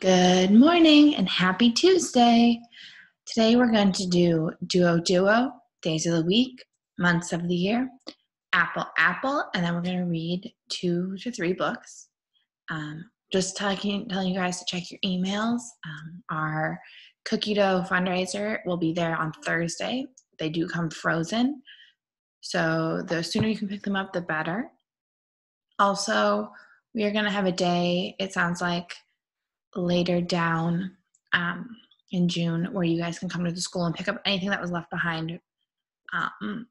Good morning and happy Tuesday. Today we're going to do Duo Duo, days of the week, months of the year, Apple Apple, and then we're going to read two to three books. Um, just talking, telling you guys to check your emails. Um, our cookie dough fundraiser will be there on Thursday. They do come frozen, so the sooner you can pick them up, the better. Also, we are going to have a day, it sounds like later down um, in June where you guys can come to the school and pick up anything that was left behind um,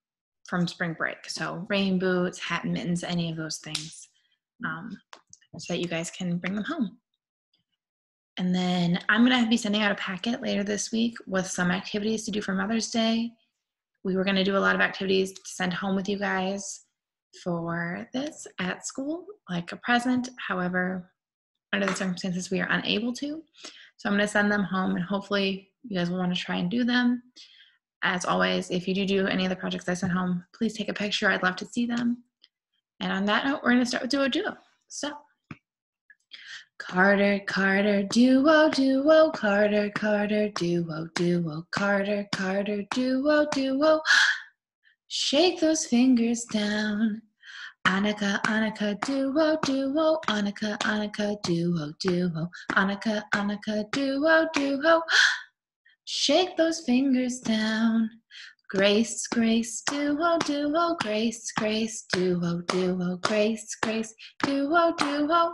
from spring break. So, rain boots, hat and mittens, any of those things, um, so that you guys can bring them home. And then I'm going to be sending out a packet later this week with some activities to do for Mother's Day. We were going to do a lot of activities to send home with you guys for this at school, like a present. However, under the circumstances, we are unable to. So I'm going to send them home and hopefully you guys will want to try and do them. As always, if you do do any of the projects I sent home, please take a picture. I'd love to see them. And on that note, we're going to start with Duo Duo. So, Carter, Carter, duo, duo, Carter, Carter, duo, duo, Carter, Carter, duo, duo. Shake those fingers down. Annika, Annika, duo, duo, Annika, Annika, duo, duo, Annika, Annika, duo, duo. Shake those fingers down. Grace, Grace, duo, duo, Grace, Grace, duo, duo, Grace, Grace, duo, duo.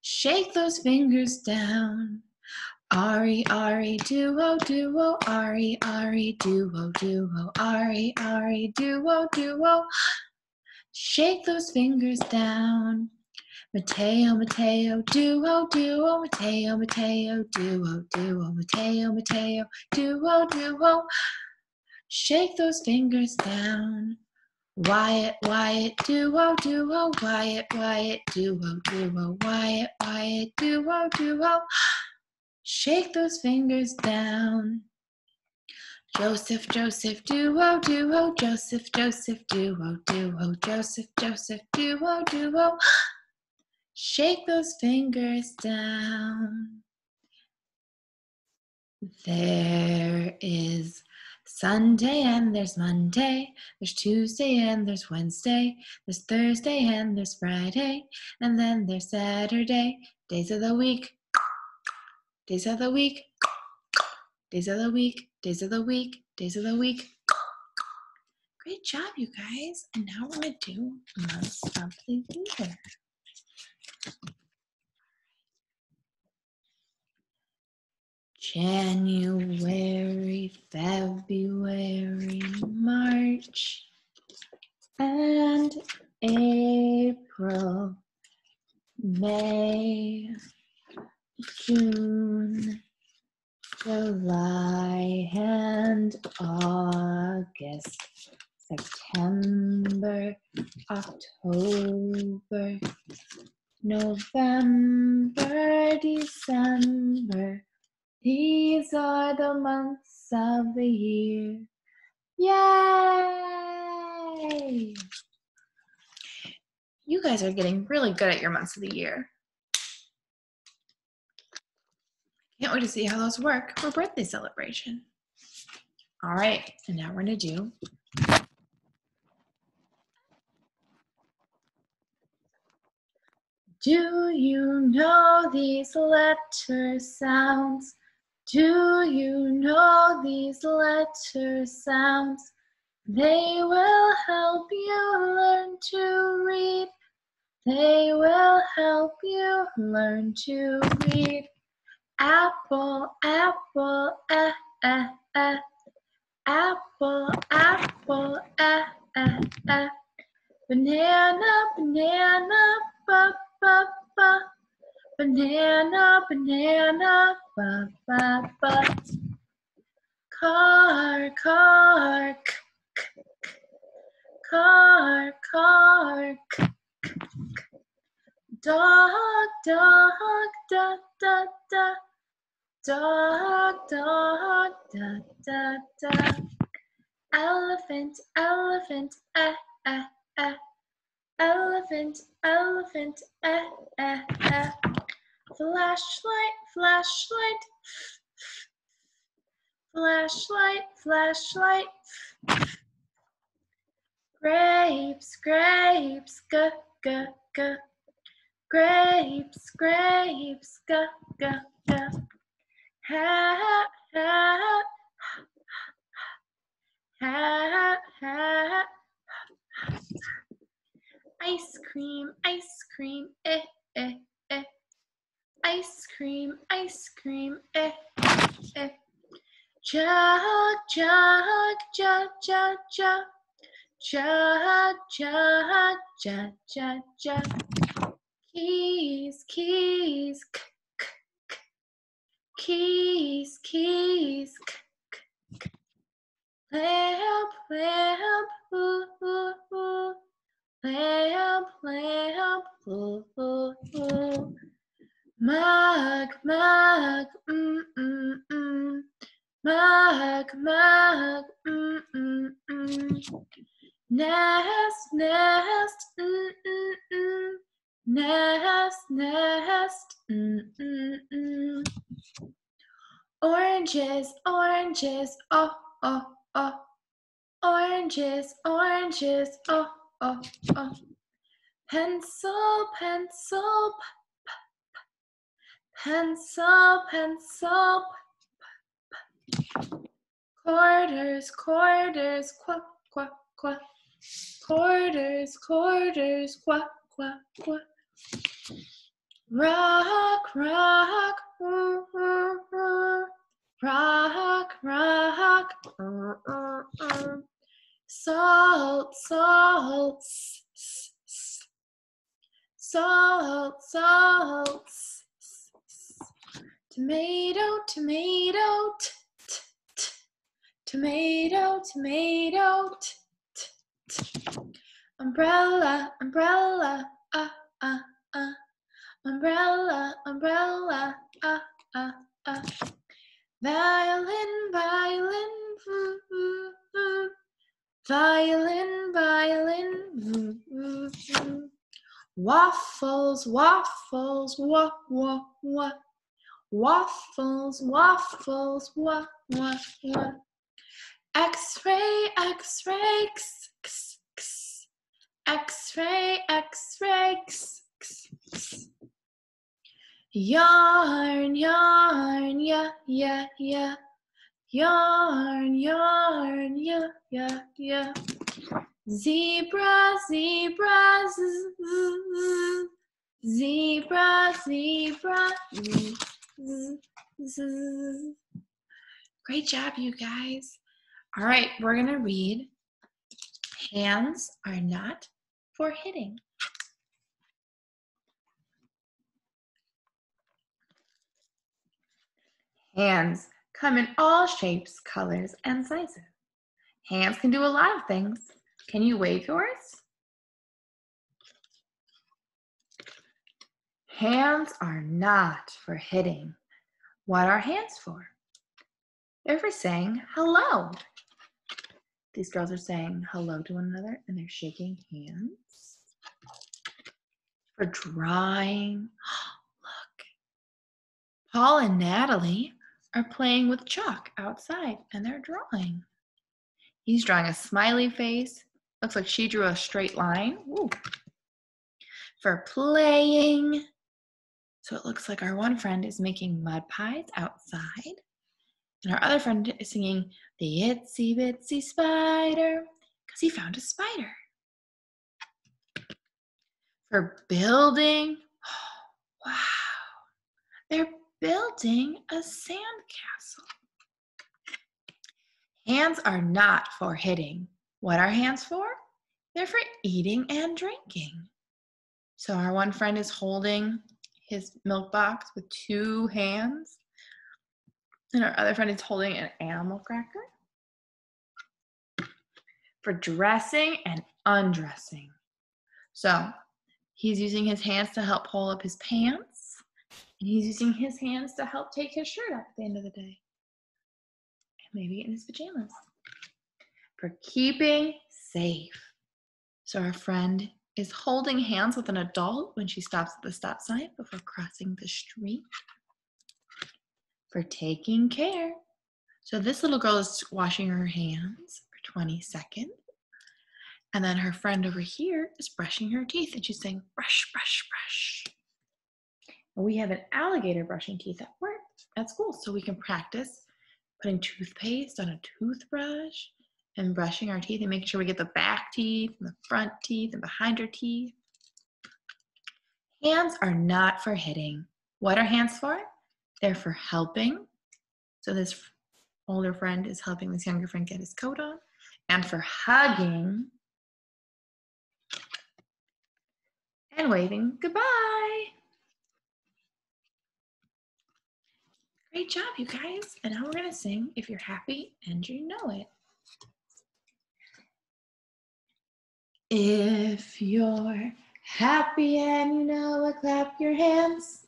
Shake those fingers down. Ari, Ari, duo, duo, Ari, Ari, duo, duo, Ari, Ari, duo, duo. Shake those fingers down. Mateo, Mateo, duo, duo, Mateo, Mateo, duo, duo, Mateo, Mateo, duo, duo. Shake those fingers down. Wyatt, Wyatt, duo, duo, Wyatt, Wyatt, duo, duo, Wyatt, Wyatt, duo, duo. Shake those fingers down. Joseph, Joseph, duo, duo, Joseph, Joseph, duo, duo, Joseph, Joseph, duo, duo. Shake those fingers down. There is Sunday and there's Monday, there's Tuesday and there's Wednesday, there's Thursday and there's Friday, and then there's Saturday, days of the week, days of the week, days of the week, days of the week, days of the week. Great job, you guys. And now we're going to do months of the year. January, February, March, and April, May, June, July and August, September, October, November, December. These are the months of the year. Yay! You guys are getting really good at your months of the year. Can't wait to see how those work for birthday celebration. All right, and now we're gonna do Do you know these letter sounds? Do you know these letter sounds? They will help you learn to read. They will help you learn to read. Apple, apple, eh, eh, eh. Apple, apple, eh, eh, eh. Banana, banana, ba, ba, ba. Banana, banana, ba, ba, ba. Car, car, k, k, k. car, car, k, k, k. dog, dog, da, da, da. Dog, dog, da, da, da. Elephant, elephant, eh, eh, eh. Elephant, elephant, eh, eh, eh. flashlight, flashlight, flashlight, flashlight. Grapes, grapes, g, g, g. Grapes, grapes, g, g, g. Ha, ha, ha, ha. Ice cream, ice cream, eh, eh, eh. Ice cream, ice cream, eh, eh. Jug, jug, jug, jug, jug. Jug, jug, jug, jug, jug. Keys, keys, k. Keys, keys, k, k, k. Lamp, lamp, ooh, ooh, ooh. Lamp, lamp, ooh, ooh, ooh. Mug, mug, mm, mm, mm. Mug, mug, mm, mm, mm. Nest, nest, mm, mm, mm. Nest, nest, mm, mm, mm. Oranges, oranges, oh, oh, oh. Oranges, oranges, oh, oh, oh. Pencil, pencil, p, p, p. Pencil, pencil, p, p, p. Quarters, quarters, quack, quack, quack. Quarters, quarters, quack, quack, quack. Rock, rock, rock, rock. Salt, salt, salt, salt. Tomato, tomato. Tomato, tomato. Umbrella, umbrella, ah, ah, ah. Umbrella, umbrella, ah, ah, ah. Violin, violin. Violin, violin. Waffles, waffles, wah, wah, wah. Waffles, waffles, wah, wah, wah. X-ray, X-ray, x, x. X-ray, X-ray. Yarn, yarn, yeah, yeah, yeah. Yarn, yarn, yeah, yeah, yeah. Zebra, zebra, z, z, z. Zebra, zebra, z, z, z. Great job, you guys. All right, we're to read Hands are not for hitting. Hands come in all shapes, colors, and sizes. Hands can do a lot of things. Can you wave yours? Hands are not for hitting. What are hands for? They're for saying hello. These girls are saying hello to one another and they're shaking hands. For drawing. Look. Paul and Natalie are playing with chalk outside and they're drawing. He's drawing a smiley face. Looks like she drew a straight line. Ooh. For playing. So it looks like our one friend is making mud pies outside. And our other friend is singing the itsy bitsy spider because he found a spider. For building. oh, wow. They're building a sandcastle. Hands are not for hitting. What are hands for? They're for eating and drinking. So our one friend is holding his milk box with two hands, and our other friend is holding an animal cracker. For dressing and undressing. So he's using his hands to help pull up his pants, and he's using his hands to help take his shirt off at the end of the day. And maybe in his pajamas. For keeping safe. So our friend is holding hands with an adult when she stops at the stop sign before crossing the street. For taking care. So this little girl is washing her hands for 20 seconds. And then her friend over here is brushing her teeth and she's saying, brush, brush, brush. We have an alligator brushing teeth at work, at school, so we can practice putting toothpaste on a toothbrush and brushing our teeth and making sure we get the back teeth and the front teeth and behind our teeth. Hands are not for hitting. What are hands for? They're for helping. So this older friend is helping this younger friend get his coat on. And for hugging and waving goodbye. Great job, you guys. And now we're going to sing If You're Happy and You Know It. If you're happy and you know it, clap your hands.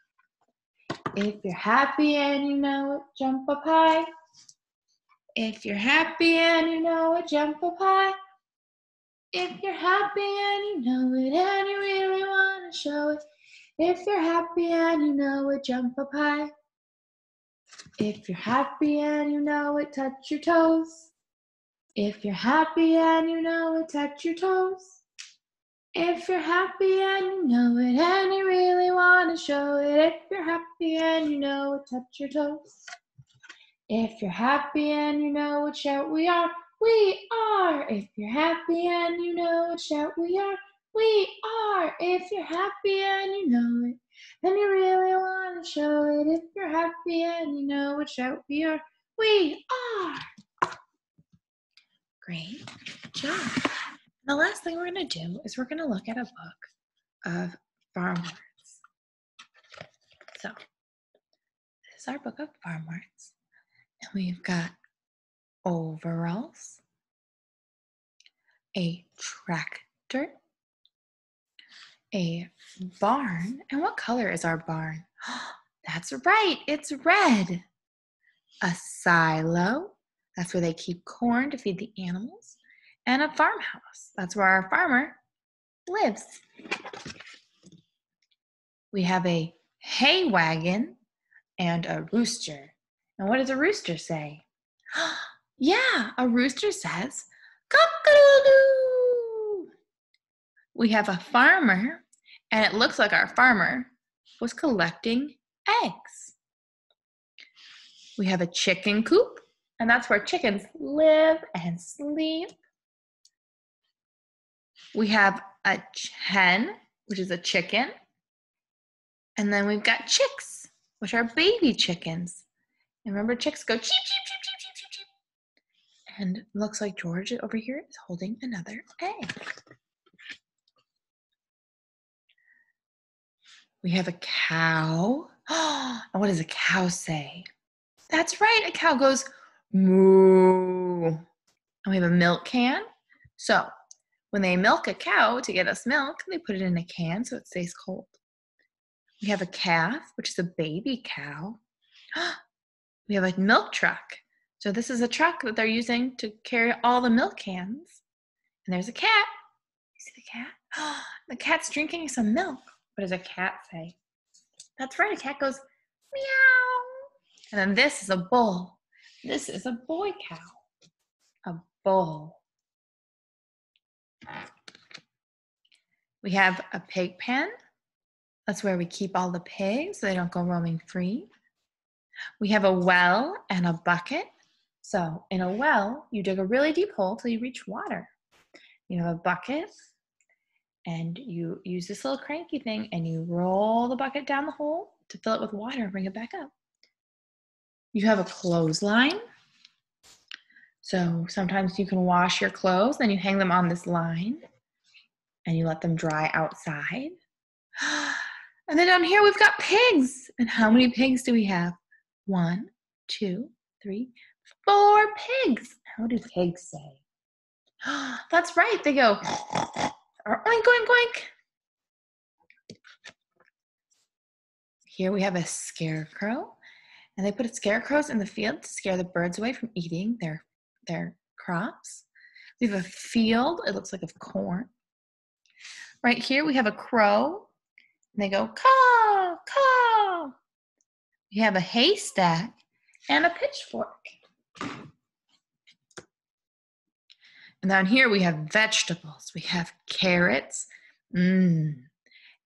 If you're happy and you know it, jump up high. If you're happy and you know it, jump up high. If you're happy and you know it and you really want to show it, if you're happy and you know it, jump up high. If you're happy and you know it, touch your toes. If you're happy and you know it, touch your toes. If you're happy and you know it and you really want to show it, if you're happy and you know it, touch your toes. If you're happy and you know it, shout we are, we are. If you're happy and you know it, shout we are, we are. If you're happy and you know it and you really want to show it, if you're happy and you know it, shout we are, we are. Great job. The last thing we're going to do is we're going to look at a book of farm words. So, this is our book of farm words. And we've got overalls, a tractor, a barn. And what color is our barn? That's right, it's red. A silo, that's where they keep corn to feed the animals. And a farmhouse. That's where our farmer lives. We have a hay wagon and a rooster. And what does a rooster say? yeah, a rooster says, cock-a-doodle. We have a farmer, and it looks like our farmer was collecting eggs. We have a chicken coop, and that's where chickens live and sleep. We have a hen, which is a chicken. And then we've got chicks, which are baby chickens. And remember, chicks go cheep, cheep, cheep, cheep, cheep, cheep, cheep. And looks like George over here is holding another egg. We have a cow. and what does a cow say? That's right, a cow goes moo. And we have a milk can. So when they milk a cow to get us milk, they put it in a can so it stays cold. We have a calf, which is a baby cow. We have a milk truck. So this is a truck that they're using to carry all the milk cans. And there's a cat. You see the cat? the cat's drinking some milk. What does a cat say? That's right, a cat goes meow. And then this is a bull. This is a boy cow, a bull. We have a pig pen. That's where we keep all the pigs so they don't go roaming free. We have a well and a bucket. So in a well, you dig a really deep hole till you reach water. You have a bucket and you use this little cranky thing and you roll the bucket down the hole to fill it with water and bring it back up. You have a clothesline. So sometimes you can wash your clothes, then you hang them on this line. And you let them dry outside. And then down here we've got pigs. And how many pigs do we have? One, two, three, four pigs. How do pigs say? That's right. They go oink, oink, oink. Here we have a scarecrow. And they put scarecrows in the field to scare the birds away from eating their, their crops. We have a field. It looks like of corn. Right here we have a crow. And they go caw, caw. We have a haystack and a pitchfork. And down here we have vegetables. We have carrots, mmm,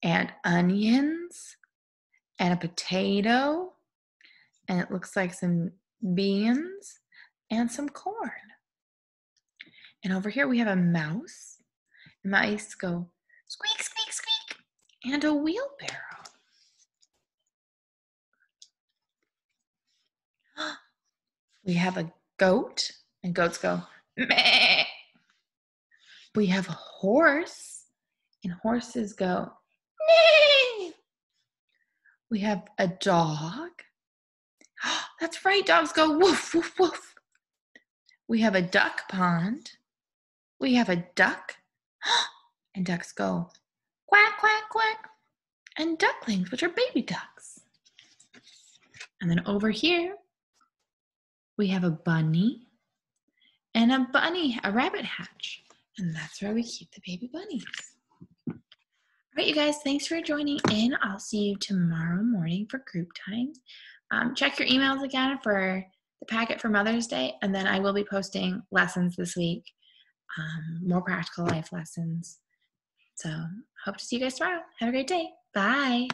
and onions, and a potato, and it looks like some beans and some corn. And over here we have a mouse. Mice go squeak, squeak, squeak, and a wheelbarrow. We have a goat, and goats go meh. We have a horse, and horses go meh. We have a dog. That's right, dogs go woof, woof, woof. We have a duck pond. We have a duck, and ducks go quack, quack, quack. And ducklings, which are baby ducks. And then over here, we have a bunny and a bunny, a rabbit hatch. And that's where we keep the baby bunnies. All right, you guys, thanks for joining in. I'll see you tomorrow morning for group time. Um, check your emails again for the packet for Mother's Day, and then I will be posting lessons this week, um, more practical life lessons. So, hope to see you guys tomorrow. Have a great day. Bye.